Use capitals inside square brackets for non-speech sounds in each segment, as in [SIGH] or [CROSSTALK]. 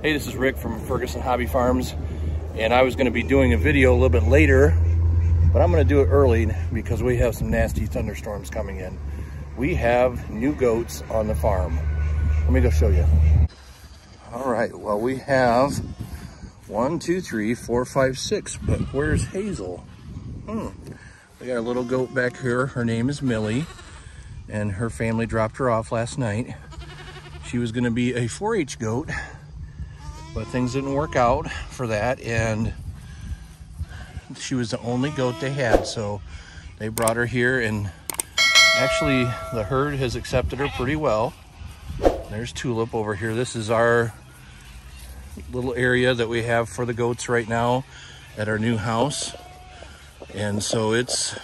Hey, this is Rick from Ferguson Hobby Farms, and I was gonna be doing a video a little bit later, but I'm gonna do it early because we have some nasty thunderstorms coming in. We have new goats on the farm. Let me go show you. All right, well, we have one, two, three, four, five, six, but where's Hazel? Hmm. We got a little goat back here. Her name is Millie, and her family dropped her off last night. She was gonna be a 4-H goat, but things didn't work out for that, and she was the only goat they had, so they brought her here, and actually the herd has accepted her pretty well. There's Tulip over here. This is our little area that we have for the goats right now at our new house. And so it's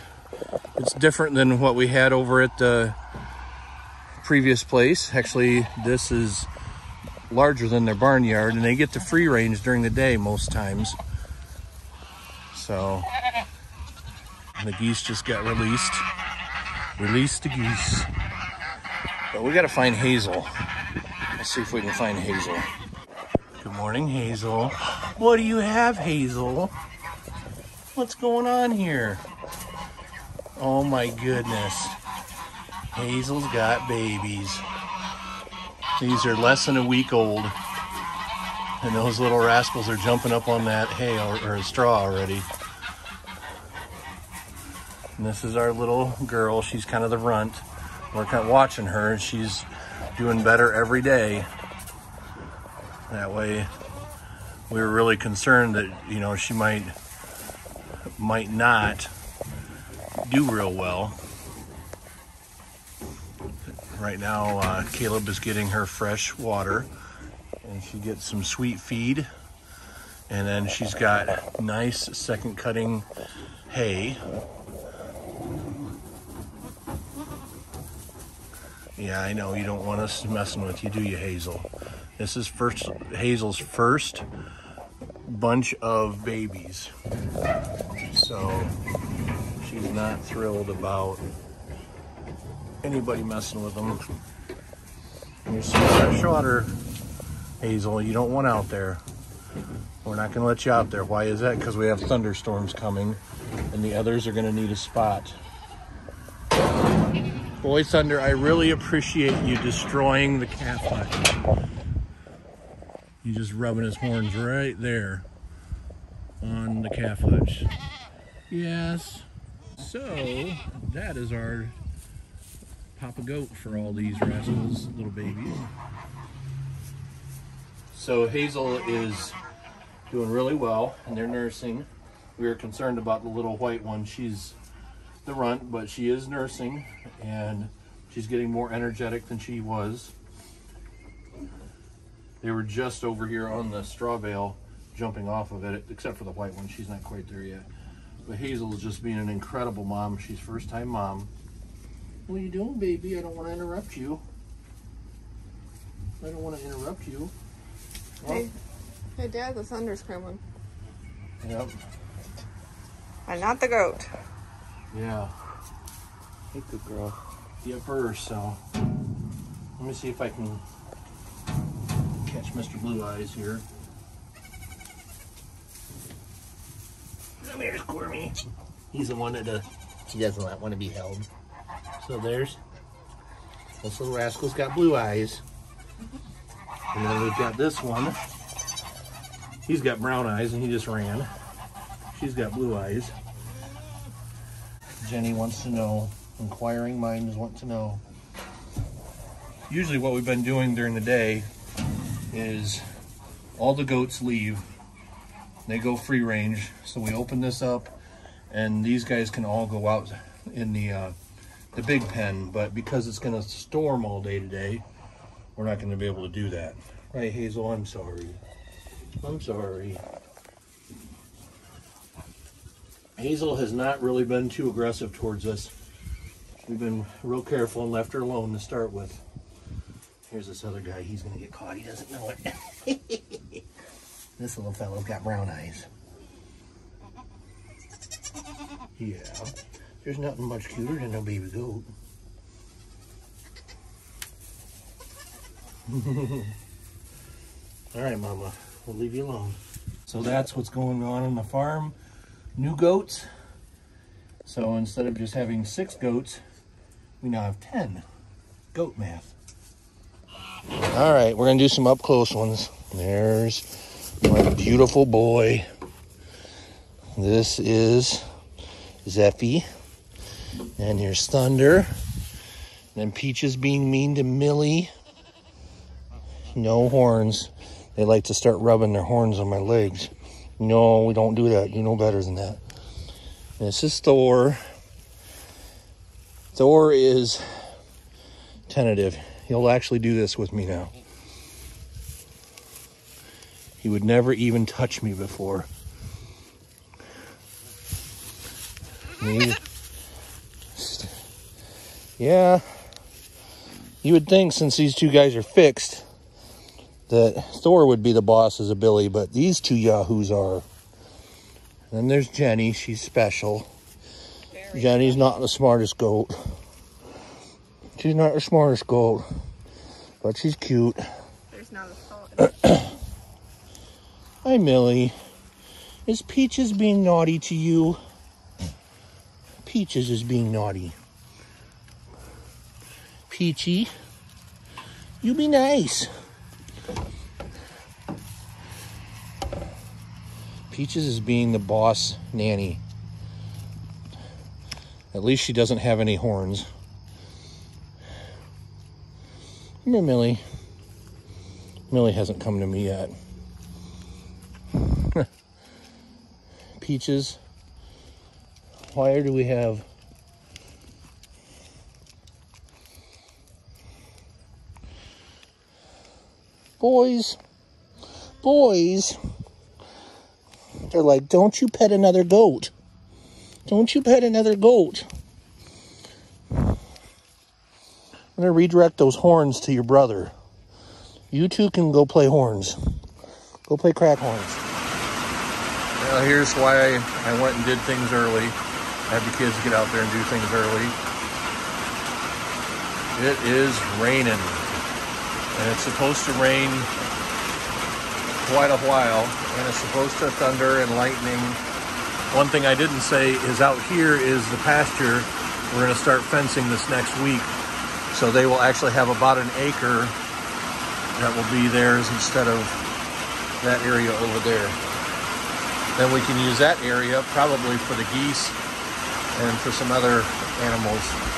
it's different than what we had over at the previous place. Actually, this is larger than their barnyard and they get to free range during the day most times. So the geese just got released. Release the geese. But we gotta find Hazel. Let's see if we can find Hazel. Good morning, Hazel. What do you have, Hazel? What's going on here? Oh my goodness. Hazel's got babies. These are less than a week old. And those little rascals are jumping up on that hay or, or straw already. And this is our little girl. She's kind of the runt. We're kind of watching her. and She's doing better every day. That way, we were really concerned that, you know, she might might not do real well. Right now, uh, Caleb is getting her fresh water and she gets some sweet feed. And then she's got nice second cutting hay. Yeah, I know you don't want us messing with you, do you, Hazel? This is first Hazel's first bunch of babies. So she's not thrilled about anybody messing with them. You're fresh water, Hazel, you don't want out there. We're not gonna let you out there. Why is that? Because we have thunderstorms coming and the others are gonna need a spot. Boy Thunder, I really appreciate you destroying the calf hutch. You just rubbing his horns right there on the calf hutch. Yes. So that is our papa goat for all these rascals, little babies. So Hazel is doing really well and they're nursing. We were concerned about the little white one. She's the runt, but she is nursing and she's getting more energetic than she was. They were just over here on the straw bale jumping off of it, except for the white one. She's not quite there yet. But Hazel is just being an incredible mom. She's first time mom. What are you doing, baby? I don't want to interrupt you. I don't want to interrupt you. Hey, hey, Dad, the thunder's coming. Yep. And not the goat. Yeah. Hey, good girl. Yep, her, so. Let me see if I can catch Mr. Blue Eyes here. Come here, Squirmy. He's the one that uh, he doesn't want to be held. So there's this little rascal's got blue eyes. And then we've got this one. He's got brown eyes and he just ran. She's got blue eyes. Jenny wants to know, inquiring minds want to know. Usually what we've been doing during the day is all the goats leave. They go free range. So we open this up and these guys can all go out in the uh, the big pen, but because it's gonna storm all day today, we're not gonna be able to do that. Right, Hazel, I'm sorry. I'm sorry. Hazel has not really been too aggressive towards us. We've been real careful and left her alone to start with. Here's this other guy. He's going to get caught. He doesn't know it. [LAUGHS] this little fellow's got brown eyes. Yeah. There's nothing much cuter than a baby goat. [LAUGHS] All right, Mama, we'll leave you alone. So that's what's going on on the farm. New goats. So instead of just having six goats, we now have 10. Goat math. All right, we're gonna do some up close ones. There's my beautiful boy. This is Zeffy. And here's Thunder. And then Peaches being mean to Millie. No horns. They like to start rubbing their horns on my legs. No, we don't do that. You know better than that. This is Thor. Thor is tentative. He'll actually do this with me now. He would never even touch me before. [LAUGHS] Me. Yeah. You would think since these two guys are fixed that Thor would be the boss as a Billy, but these two yahoos are. Then there's Jenny. She's special. Very Jenny's not the smartest goat. She's not the smartest goat, but she's cute. There's not a thought. [CLEARS THROAT] Hi, Millie. Is Peaches being naughty to you? Peaches is being naughty. Peachy, you be nice. Peaches is being the boss nanny. At least she doesn't have any horns. Come here, Millie. Millie hasn't come to me yet. [LAUGHS] Peaches. Why do we have boys? Boys. They're like, don't you pet another goat. Don't you pet another goat. I'm going to redirect those horns to your brother. You two can go play horns. Go play crack horns. Well, here's why I, I went and did things early. Have the kids get out there and do things early. It is raining. And it's supposed to rain quite a while and it's supposed to thunder and lightning. One thing I didn't say is out here is the pasture. We're going to start fencing this next week. So they will actually have about an acre that will be theirs instead of that area over there. Then we can use that area probably for the geese and for some other animals